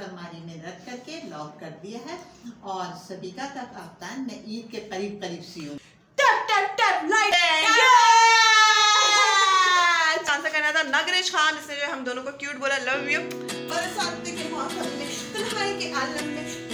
उसको अलमारी में रख करके लॉक कर दिया है और सभी का कप्तान मैं ईद के करीब करीब सी हूँ। टैप टैप टैप लाइट चांसा करना था नगरेश खान इसने जो हम दोनों को क्यूट बोला लव यू बरसात के मौसम में तुम्हारे के आलम में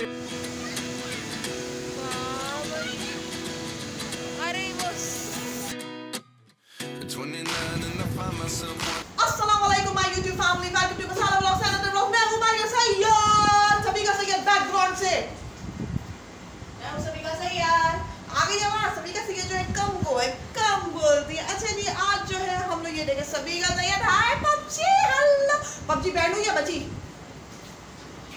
कम है अच्छा जी आज जो है हम लोग ये देखें सभी का Syed hi PUBG hello PUBG banned हुई या बची?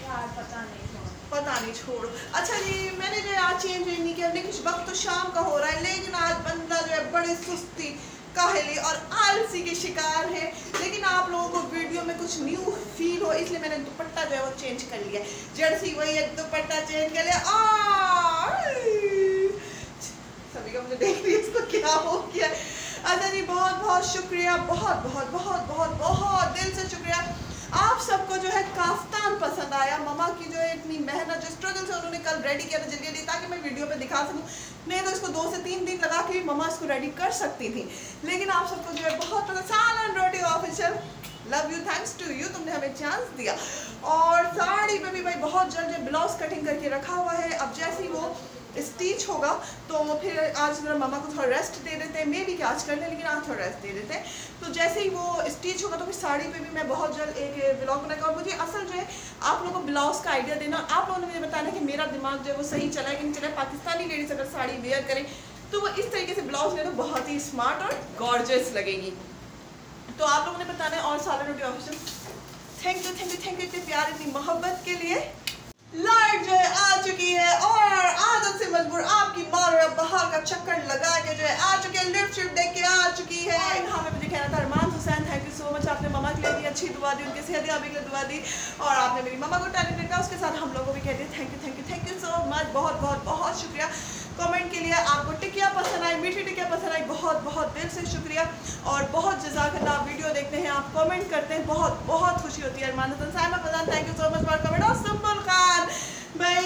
यार पता नहीं पता नहीं छोड़ो। अच्छा जी मैंने जो है आज चेंज नहीं किया लेकिन वक्त तो शाम का हो रहा है लेकिन आज बंदा जो है बड़ी सुस्ती काहली और आलसी के शिकार है। लेकिन आप लोगों को वीडियो में कुछ न्यू फील हो इसलिए मैंने दुपट्टा जो है वो चेंज कर लिया। जर्सी वही है दुपट्टा चेंज कर लिया! सभी का मुझे देख लिया इसको क्या हो गया। अच्छा जी बहुत बहुत शुक्रिया, बहुत बहुत बहुत बहुत बहुत दिल से शुक्रिया। आप सबको जो है काफ्तान पसंद आया। ममा की जो है इतनी मेहनत, जो स्ट्रगल से उन्होंने कल रेडी किया था, जल्दी जल्दी, ताकि मैं वीडियो पे दिखा सकूँ। नहीं तो इसको दो से तीन दिन लगा के ममा इसको रेडी कर सकती थी। लेकिन आप सबको जो है बहुत पसंद सालन रोटी official love you thanks to you तुमने हमें चांस दिया। और साड़ी पे भी भाई बहुत जल्द ब्लाउज कटिंग करके रखा हुआ है। अब जैसे ही वो स्टिच होगा तो फिर आज मेरा मामा को थोड़ा रेस्ट दे देते हैं। मे भी कि आज कर लें, लेकिन आज थोड़ा रेस्ट दे देते हैं। तो जैसे ही वो स्टिच होगा तो फिर साड़ी पे भी मैं बहुत जल्द एक ब्लॉग बनाऊँगा और मुझे असल जो है, आप लोगों को ब्लाउज का आइडिया देना। आप लोगों ने मुझे बताना कि मेरा दिमाग जो है वो सही चला है कि चला पाकिस्तानी लेडीज़ अगर साड़ी वेयर करें तो वो इस तरीके से ब्लाउज ले तो बहुत ही स्मार्ट और गॉर्जियस लगेगी। तो आप लोगों ने बताना है, और सालन official thank you thank you thank you इतने प्यार, इतनी मोहब्बत के लिए। लाइट जो है आ चुकी है और आदत से मजबूर आपकी माँ और बाहर का चक्कर लगा के जो है आ चुकी है लिफ्ट शिफ्ट देख के आ चुकी है। यहाँ पे मुझे कहना था Arman Hussain thank you so much आपने मम्मा के लिए अच्छी दुआ दी, उनके सेहत याबी के लिए दुआ दी और आपने मेरी मम्मा को टैलेंट देखा उसके साथ हम लोगों को भी कहते हैं thank you thank you thank you so much बहुत बहुत बहुत शुक्रिया। कमेंट के लिए आपको टिकिया पसंद आई, मीठी टिकिया पसंद आई, बहुत बहुत दिल से शुक्रिया। और बहुत जजाकल्ला आप वीडियो देखते हैं आप कमेंट करते हैं, बहुत बहुत खुशी होती है अरमान हसन साहब। Fazan thank you so much for comment और सिंपल खान, भाई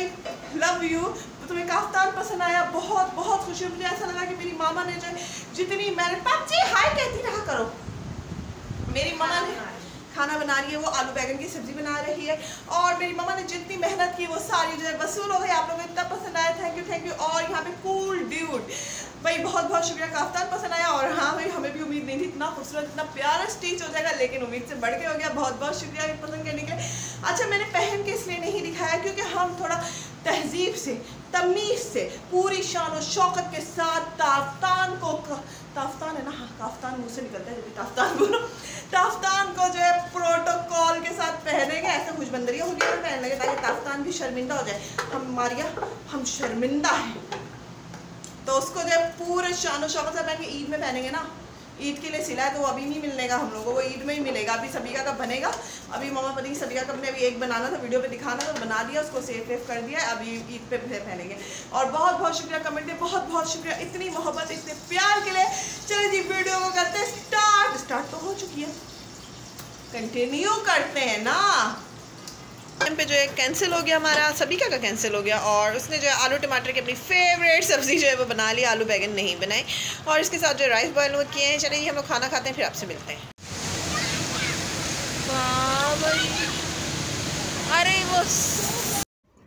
लव यू तुम्हें काफ्तान पसंद आया, बहुत बहुत खुशी मुझे ऐसा लगा कि मेरी मामा ने जो जितनी जितनी पापा जी हाय कहती रहा करो। मेरी मामा ने खाना बना रही है, वो आलू बैगन की सब्ज़ी बना रही है। और मेरी मम्मा ने जितनी मेहनत की, वो सारी जो है वसूल हो गई। आप लोगों को इतना पसंद आया थैंक यू थैंक यू और यहाँ पे कूल ड्यूट भाई, बहुत बहुत शुक्रिया, काफ्तान पसंद आया। और हाँ भाई, हमें भी उम्मीद नहीं थी, इतना खूबसूरत, इतना प्यारा स्टिच हो जाएगा, लेकिन उम्मीद से बढ़ के हो गया। बहुत बहुत शुक्रिया पसंद करने के लिए। अच्छा मैंने पहन के इसलिए नहीं दिखाया क्योंकि हम थोड़ा तहजीब से, तमीज से, पूरी शान और शौकत के साथ ताफ्तान को ताफ्तान है ना? हाँ काफ्तान मुँह से निकलता है ताफ्तान बोलो। ताफ्तान को जो है प्रोटोकॉल के साथ पहनेंगे, ऐसे खुशबंदरिया होगी और पहन लेंगे, ताकि ताफ्तान भी शर्मिंदा हो जाए। हम मारिया हम शर्मिंदा हैं। तो उसको जो है पूरे शान और शौकत से पहन के ईद में पहनेंगे ना? ईद के लिए सिला है तो वो अभी नहीं मिलने का हम लोगों को ईद में ही मिलेगा। अभी सभी का बनेगा। अभी मामा पति सभी का अपने अभी एक बनाना था, वीडियो पे दिखाना था, बना दिया, उसको सेफ़ वेव कर दिया, अभी ईद पे फिर पहनेंगे। और बहुत बहुत शुक्रिया कमेंट में बहुत बहुत शुक्रिया, इतनी मोहब्बत, इतने प्यार के लिए। चले जी, वीडियो को करते स्टार्ट स्टार्ट तो हो चुकी है। कंटिन्यू करते हैं ना। टाइम पे जो है कैंसिल हो गया हमारा, सभी का कैंसिल हो गया और उसने जो है आलू टमाटर की अपनी फेवरेट सब्ज़ी जो है वो बना ली, आलू बैगन नहीं बनाए और इसके साथ जो राइस बॉयल वो किए हैं। चलिए हम लोग खाना खाते हैं, फिर आपसे मिलते हैं। अरे वो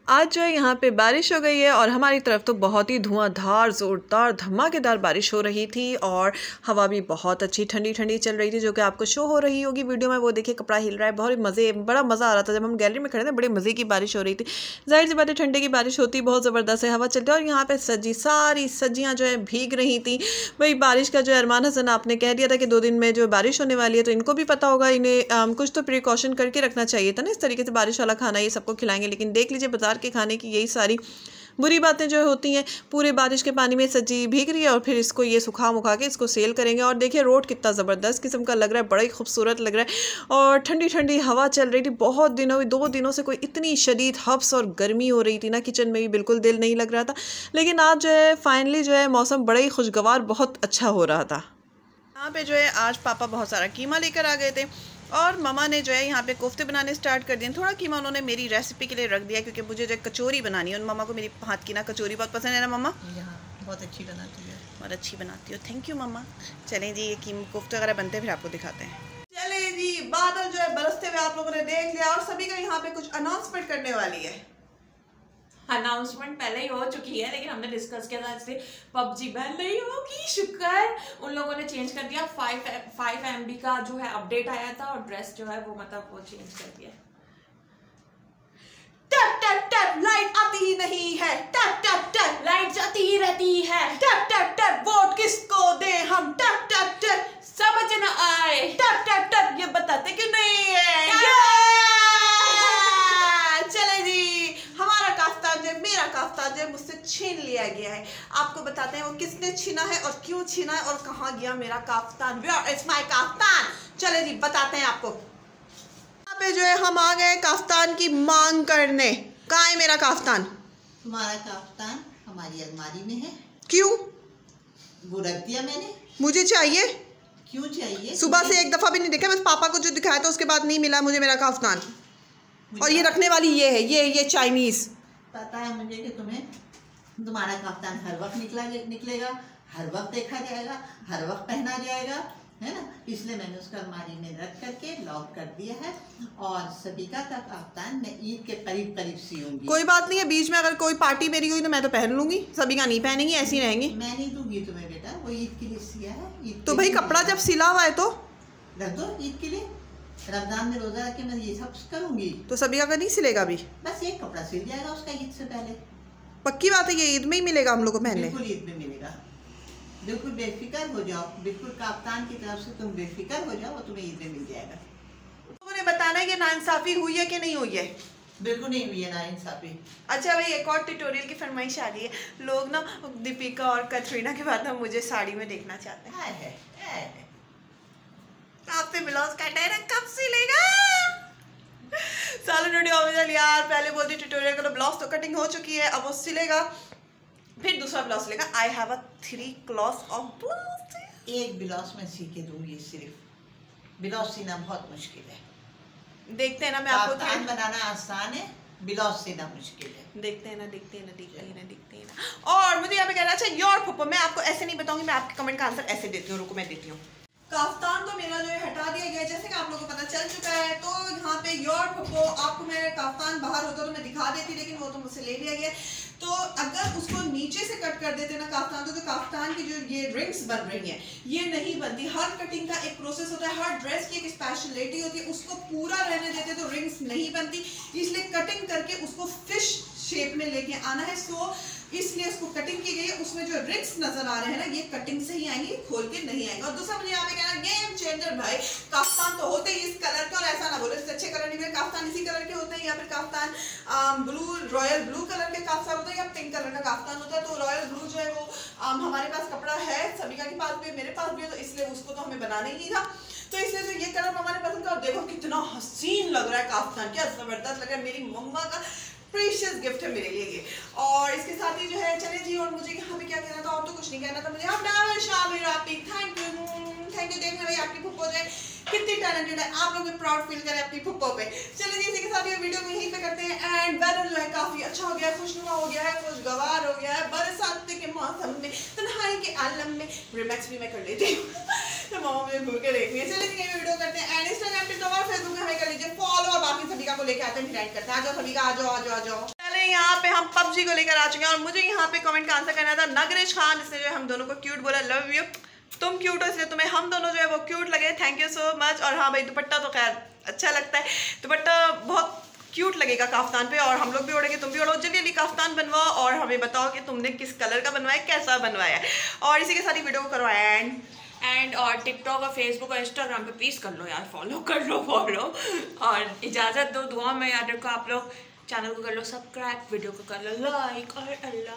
आज जो है यहाँ पे बारिश हो गई है और हमारी तरफ़ तो बहुत ही धुआंधार, ज़ोरदार, धमाकेदार बारिश हो रही थी और हवा भी बहुत अच्छी ठंडी ठंडी चल रही थी, जो कि आपको शो हो रही होगी वीडियो में। वो देखिए कपड़ा हिल रहा है, बहुत ही मज़े, बड़ा मज़ा आ रहा था जब हम गैलरी में खड़े थे, बड़े मज़े की बारिश हो रही थी। ज़ाहिर सी बात है, ठंडे की बारिश होती बहुत ज़बरदस्त है, हवा चलती है और यहाँ पर सजी, सारी सब्ज़ियाँ जो है भीग रही थी। वही बारिश का जो अरमान हसन आपने कह दिया था कि दो दिन में जो बारिश होने वाली है तो इनको भी पता होगा, इन्हें कुछ तो प्रिकॉशन करके रखना चाहिए था ना, इस तरीके से बारिश वाला खाना ये सबको खिलाएँगे, लेकिन देख लीजिए बाज़ार के खाने की यही सारी बुरी बातें जो होती हैं। पूरे बारिश के पानी में सजी भीग रही है और फिर इसको ये सुखा मुखा के इसको सेल करेंगे। और देखिए, रोड कितना ज़बरदस्त किस्म का लग रहा है, बड़ा ही खूबसूरत लग रहा है। और ठंडी ठंडी हवा चल रही थी, बहुत दिनों, दो दिनों से कोई इतनी शदीद हफ्स और गर्मी हो रही थी ना, किचन में भी बिल्कुल दिल नहीं लग रहा था। लेकिन आज जो है फाइनली जो है, मौसम बड़ा ही खुशगवार, बहुत अच्छा हो रहा था। यहाँ पे जो है, आज पापा बहुत सारा कीमा लेकर आ गए थे। और ममा ने जो है यहाँ पे कोफ्ते बनाने स्टार्ट कर दिए। थोड़ा कीमा उन्होंने मेरी रेसिपी के लिए रख दिया क्योंकि मुझे जो है कचौरी बनानी है। उन ममा को मेरी हाथ की ना कचोरी बहुत पसंद है ना ममा? बहुत अच्छी बनाती है। बहुत अच्छी बनाती हो। थैंक यू मम्मा चलें जी ये कीम कोफ्ते वगैरह बनते हैं फिर आपको दिखाते हैं। चले जी बादल जो है बरसते हुए आप लोगों ने देख लिया और सभी का यहाँ पे कुछ अनाउंसमेंट करने वाली है। अनाउंसमेंट पहले ही हो चुकी है लेकिन हमने डिस्कस किया था इसलिए पबजी बैन नहीं होगी शुक्र उन लोगों ने चेंज कर दिया फाइव फाइव एम का जो है अपडेट आया था और ड्रेस जो है वो मतलब वो चेंज कर दिया टप टप टप लाइट आती ही नहीं है टप टप टप लाइट जाती ही रहती है टप टप टप वोट किसको दे हम टप टप टप समझ न आए टप टप टप ये बताते क्यों नहीं है टप। ये! चले जी हमारा काफ्तान जो है, मेरा काफ्तान जो है, मुझसे छीन लिया गया है। आपको बताते हैं वो किसने छीना है और क्यों छीना है और कहाँ गया मेरा काफ्तान। It's my kaftan? चले जी बताते हैं आपको। यहाँ पे जो है हम आ गए काफ्तान की मांग करने। कहाँ है मेरा काफ्तान? तुम्हारा काफ्तान हमारी अलमारी में है। क्यों? वो रख दिया मैंने। मुझे चाहिए। क्यों चाहिए? सुबह से एक दफ़ा भी नहीं देखा बस पापा को जो दिखाया था उसके बाद नहीं मिला मुझे मेरा काफ्तान। और ये रखने वाली ये है ये ये चाइनीज़ पता है मुझे कि तुम्हें तुम्हारा काफ्तान हर वक्त निकला निकलेगा हर वक्त देखा जाएगा हर वक्त पहना जाएगा है ना? इसलिए मैंने उसको अलमारी में रख करके लॉक कर दिया है और सबिका का काफ्तान मैं ईद के करीब करीब सीऊँगी कोई बात नहीं है बीच में अगर कोई पार्टी मेरी हुई तो मैं तो पहन लूँगी। सभी का नहीं पहनेंगी ऐसी रहेंगी। मैं नहीं दूँगी तुम्हें बेटा वो ईद के लिए सिया है ईद तो भाई कपड़ा जब सिला हुआ है तो? रख दो ईद के लिए। रमज़ान में रोजा रख के मैं ये सब करूँगी। तो सभी का नहीं सिलेगा अभी? बस एक कपड़ा सिल जाएगा उसका ईद से पहले। पक्की बात है ये ईद में ही मिलेगा हम लोग को पहनने बिल्कुल ईद में मिलेगा बिल्कुल बेफिक्र हो जाओ बिल्कुल काफ्तान की तरफ़ से तुम बेफिक्र हो जाओ तुम्हें ईद में मिल जाएगा। तुमने बताना है कि नाइंसाफी हुई है कि नहीं हुई है? बिल्कुल नहीं हुई है ना इंसाफी अच्छा भाई एक और ट्यूटोरियल की फरमाइश आ रही है। लोग ना दीपिका और कटरीना के बाद ना मुझे साड़ी में देखना चाहते है। आपसे ब्लाउज काटा है ना कब सिलेगा सालों यार पहले बोलती ट्यूटोरियल करो ब्लाउज तो कटिंग हो चुकी है अब वो सिलेगा। फिर दूसरा blouse सिलेगा I have a three cloth of blouse एक ब्लाउज में सी के दूँगी सिर्फ़। ब्लाउज सीना बहुत मुश्किल है। देखते हैं ना मैं आपको काफ्तान बनाना आसान है ब्लाउज सीना मुश्किल है। देखते हैं ना देखते हैं ना देखते हैं ना देखते हैं ना। और मुझे यहाँ पे कहना चाहिए योर पप्पो मैं आपको ऐसे नहीं बताऊँगी मैं आपके कमेंट का आंसर ऐसे देती हूँ रुको मैं देती हूँ। काफ्तान तो मेरा जो है हटा दिया गया जैसे कि आप लोगों को पता चल चुका है तो यहाँ पे योर को आपको मैं काफ्तान बाहर होता तो मैं दिखा देती लेकिन वो तो मुझसे ले लिया गया। तो अगर उसको नीचे से कट कर देते ना काफ्तान तो, तो काफ्तान की जो ये रिंग्स बन रही हैं ये नहीं बनती। हर कटिंग का एक प्रोसेस होता है हर ड्रेस की एक स्पेशलिटी होती है उसको पूरा रहने देते तो रिंग्स नहीं बनती। इसलिए कटिंग करके उसको फ़िश शेप में लेके आना है। सो इसलिए उसको कटिंग की गई है उसमें जो रिंग्स नज़र आ रहे हैं ना ये कटिंग से ही आएँगे खोल के नहीं आएँगे। और दूसरा मुझे यहाँ पे कहना गेम चेंजर भाई काफ्तान तो होते ही इस कलर के और ऐसा ना बोले इससे अच्छे कलर नहीं मिले काफ्तान इसी कलर के होते हैं या फिर kaftan blue royal blue colour के काफ्तान होता है या पिंक कलर का काफ्तान होता है। तो रॉयल ब्लू जो है वो um, हमारे पास कपड़ा है सबिका के पास भी मेरे पास भी है तो इसलिए उसको तो हमें बनाना ही था। तो इसलिए जो ये कलर हमारे पसंद का और देखो कितना हसीन लग रहा है काफ्तान क्या ज़बरदस्त लग रहा है। मेरी मम्मा का प्रीशियस गिफ्ट है मेरे लिए और इसके साथ ही जो है, चले जी, और मुझे यहाँ पे क्या कहना था? और तो कुछ नहीं कहना था मुझे। अब शामिल आप थैंक यू थैंक यू देख रहे आपकी फुप्पो जो है, कितनी टैलेंटेड है। आप लोग भी प्राउड फील करें अपनी फुप्पो पे। चले जी साथ ये वीडियो को यहीं पे करते हैं। एंड वेदर जो है काफ़ी अच्छा हो गया है, खुशनुमा हो गया है, खुशगवार हो गया है। बरसात के मौसम में, तन्हाई के आलम में। रिमैक्स भी मैं कर लेती हूँ। तो मामा मुझे घूर के वीडियो करते हैं। एंड इंस्टाग्राम और फेसबुक में हमें कर लीजिए फॉलो और बाकी सभी का को लेके आते हैं करते हैं। आ जाओ सभी का, आ जाओ आ जाओ आ जाओ। यहाँ पे हम पबजी को लेकर आ चुके हैं और मुझे यहाँ पे कमेंट का आंसर करना था नगरेश खान, जिसने जो हम दोनों को क्यूट बोला लव यू तुम क्यूट हो, इसलिए तुम्हें हम दोनों जो है वो क्यूट लगे। थैंक यू सो मच और हाँ भाई, दुपट्टा तो खैर अच्छा लगता है। दुपट्टा बहुत क्यूट लगेगा काफ्तान पे, और हम लोग भी उड़ेंगे, तुम भी उड़ो। जल्दी जल्दी काफ्तान बनवाओ, और हमें बताओ कि तुमने किस कलर का बनवाया, कैसा बनवाया और इसी के साथ ही वीडियो को करो एंड एंड और टिकटॉक और फेसबुक और इंस्टाग्राम पे प्लीज़ कर लो यार फॉलो कर लो फॉलो और इजाज़त दो, दुआ में याद रखो आप लोग। चैनल को कर लो सब्सक्राइब वीडियो को कर लो लाइक और अल्लाह